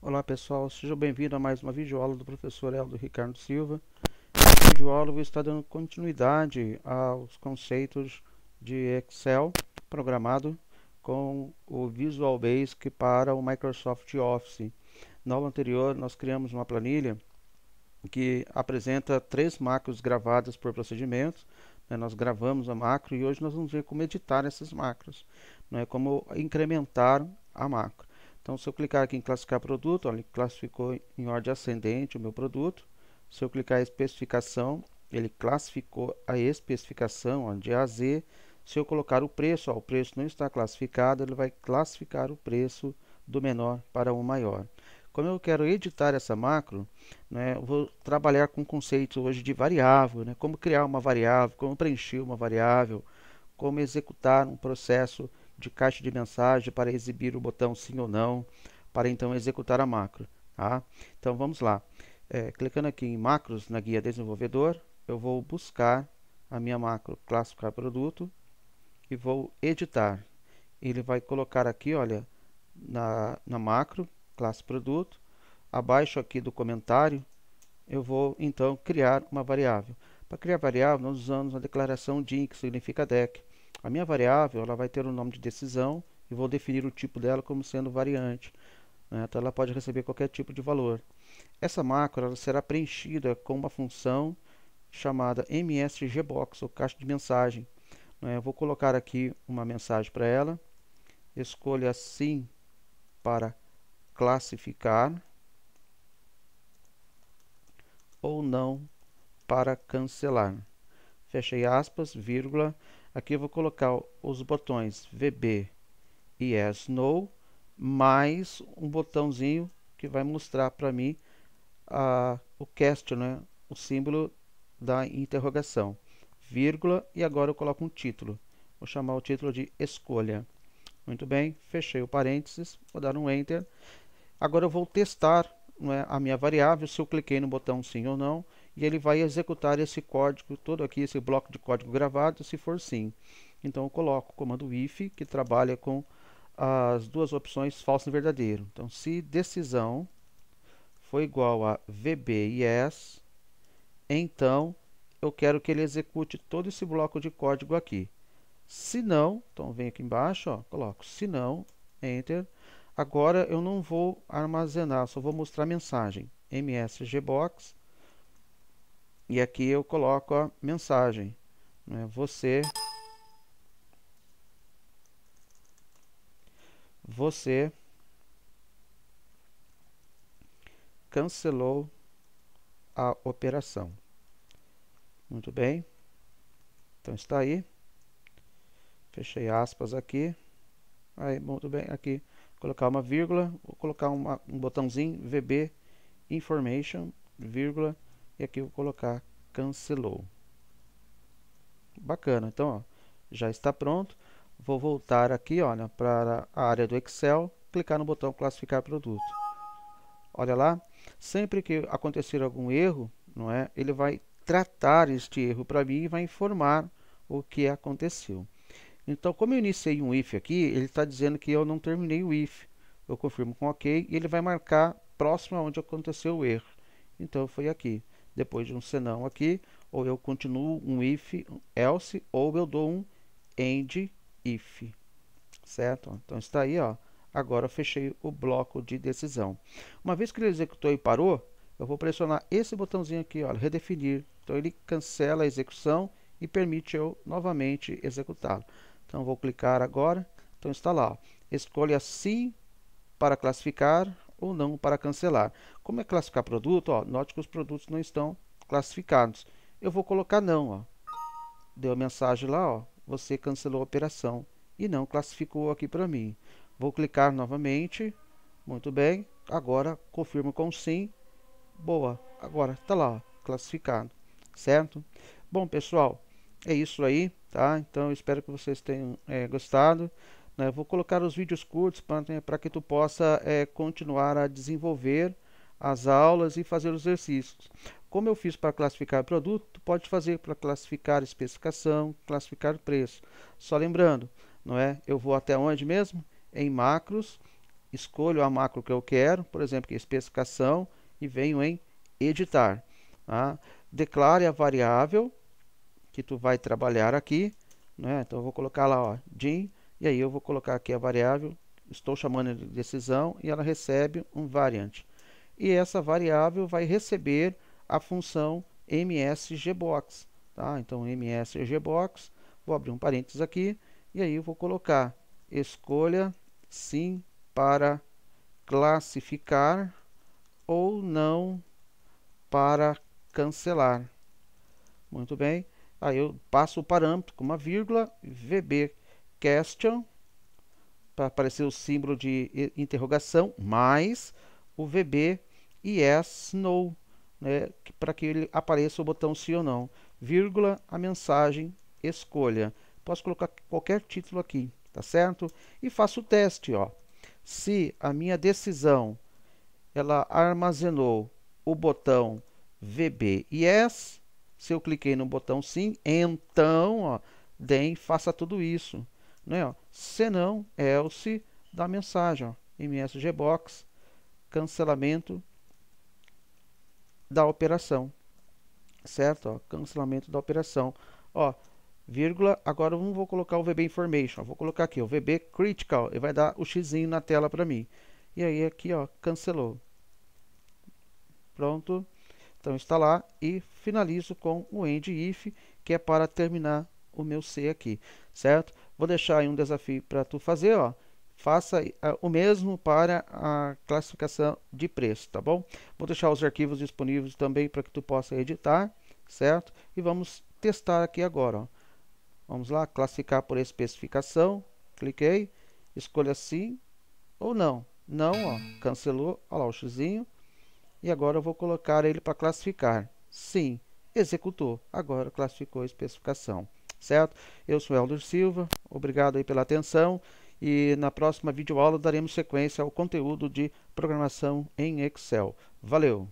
Olá pessoal, sejam bem-vindos a mais uma videoaula do professor Eldo Ricardo Silva. Nesta videoaula vou estar dando continuidade aos conceitos de Excel programado com o Visual Basic para o Microsoft Office. Na aula anterior nós criamos uma planilha que apresenta três macros gravadas por procedimentos. Né? Nós gravamos a macro e hoje nós vamos ver como editar essas macros, né? como incrementar a macro. Então, se eu clicar aqui em classificar produto, olha, ele classificou em ordem ascendente o meu produto. Se eu clicar em especificação, ele classificou a especificação ó, de A a Z. Se eu colocar o preço, ó, o preço não está classificado, ele vai classificar o preço do menor para o maior. Como eu quero editar essa macro, né, vou trabalhar com o conceito hoje de variável, né, como criar uma variável, como preencher uma variável, como executar um processo de caixa de mensagem para exibir o botão sim ou não, para então executar a macro. Tá? Então vamos lá. É, clicando aqui em macros na guia desenvolvedor, eu vou buscar a minha macro classificar produto e vou editar. Ele vai colocar aqui, olha, na, na macro classe produto, abaixo aqui do comentário, eu vou então criar uma variável. Para criar variável, nós usamos a declaração DIN, que significa DEC. A minha variável ela vai ter o um nome de decisão e vou definir o tipo dela como sendo variante. Né? Então ela pode receber qualquer tipo de valor. Essa macro ela será preenchida com uma função chamada msgbox, ou caixa de mensagem. Né? Eu vou colocar aqui uma mensagem para ela. Escolha sim para classificar ou não para cancelar. Fechei aspas, vírgula. Aqui eu vou colocar os botões VB e Yes, No, mais um botãozinho que vai mostrar para mim a, o cast, né? o símbolo da interrogação, vírgula, e agora eu coloco um título. Vou chamar o título de escolha. Muito bem, fechei o parênteses, vou dar um Enter. Agora eu vou testar é, a minha variável, se eu cliquei no botão sim ou não, e ele vai executar esse código todo aqui, esse bloco de código gravado, se for sim. Então eu coloco o comando if, que trabalha com as duas opções falso e verdadeiro. Então, se decisão for igual a VB yes, então eu quero que ele execute todo esse bloco de código aqui. Se não, então vem aqui embaixo, ó, coloco se não, enter. Agora eu não vou armazenar, só vou mostrar a mensagem msgbox e aqui eu coloco a mensagem. Né? Você, você cancelou a operação. Muito bem. Então está aí. Fechei aspas aqui. Aí, muito bem, aqui colocar uma vírgula, vou colocar uma, um botãozinho VB information, vírgula, e aqui vou colocar cancelou. Bacana, então ó, já está pronto. Vou voltar aqui olha, para a área do Excel, clicar no botão classificar produto. Olha lá, sempre que acontecer algum erro, não é, ele vai tratar este erro para mim e vai informar o que aconteceu. Então, como eu iniciei um if aqui, ele está dizendo que eu não terminei o if. Eu confirmo com OK e ele vai marcar próximo aonde aconteceu o erro. Então, foi aqui depois de um senão aqui, ou eu continuo um if, else, ou eu dou um end if, certo? Então está aí, ó. Agora eu fechei o bloco de decisão. Uma vez que ele executou e parou, eu vou pressionar esse botãozinho aqui, ó, redefinir. Então ele cancela a execução e permite eu novamente executá-lo. Então vou clicar agora. Então está lá, ó. escolha sim para classificar ou não para cancelar. Como é classificar produto? Ó, note que os produtos não estão classificados. Eu vou colocar não. Ó. Deu a mensagem lá, ó, você cancelou a operação e não classificou aqui para mim. Vou clicar novamente. Muito bem. Agora confirmo com sim. Boa. Agora está lá, ó, classificado. Certo? Bom, pessoal, é isso aí, tá? Então, espero que vocês tenham é, gostado. Né? Vou colocar os vídeos curtos para né, que tu possa é, continuar a desenvolver as aulas e fazer os exercícios. Como eu fiz para classificar produto, tu pode fazer para classificar especificação, classificar preço. Só lembrando, não é? Eu vou até onde mesmo? Em macros, escolho a macro que eu quero, por exemplo, que é especificação, e venho em editar. Tá? Declare a variável que tu vai trabalhar aqui, né? Então eu vou colocar lá, ó, din, e aí eu vou colocar aqui a variável, estou chamando de decisão, e ela recebe um variant. E essa variável vai receber a função msgbox, tá? Então msgbox, vou abrir um parênteses aqui, e aí eu vou colocar escolha sim para classificar ou não para cancelar. Muito bem. Aí eu passo o parâmetro com uma vírgula, VB question, para aparecer o símbolo de interrogação, mais o VB yes, no, né, para que ele apareça o botão sim ou não, vírgula, a mensagem escolha. Posso colocar qualquer título aqui, tá certo? E faço o teste, ó. Se a minha decisão ela armazenou o botão VB yes, se eu cliquei no botão sim, então, ó, DEM faça tudo isso. Né, ó. Se não, else da mensagem, ó, msgbox, cancelamento da operação. Certo? Ó, cancelamento da operação. Ó, vírgula, agora eu não vou colocar o VB Information, vou colocar aqui o VB Critical, e vai dar o x na tela para mim. E aí aqui, ó, cancelou. Pronto. Então está lá e finalizo com o end if, que é para terminar o meu C aqui, certo? Vou deixar aí um desafio para tu fazer, ó. Faça uh, o mesmo para a classificação de preço, tá bom? Vou deixar os arquivos disponíveis também para que tu possa editar, certo? E vamos testar aqui agora, ó. Vamos lá, classificar por especificação. Cliquei, escolha sim ou não. Não, ó, cancelou, olha lá o xizinho e agora eu vou colocar ele para classificar. Sim, executou. Agora classificou a especificação. Certo? Eu sou Helder Silva. Obrigado aí pela atenção. E na próxima videoaula daremos sequência ao conteúdo de programação em Excel. Valeu!